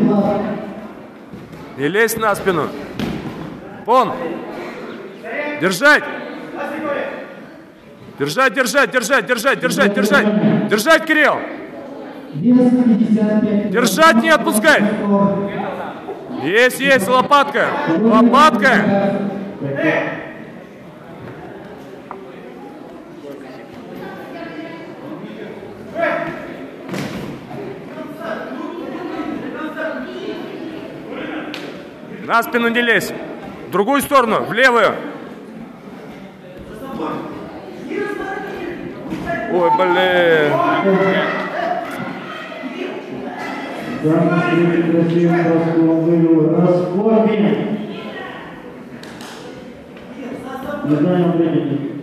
Глаз. Не лезь на спину. Вон. Держать. Держать, держать, держать, держать, держать, держать. Держать, Кирилл. Вес 55 Держать, не отпускать. Есть, есть, лопатка. Лопатка. На спину не лезь. В другую сторону, в левую. Ой, блин. Не знаем времени.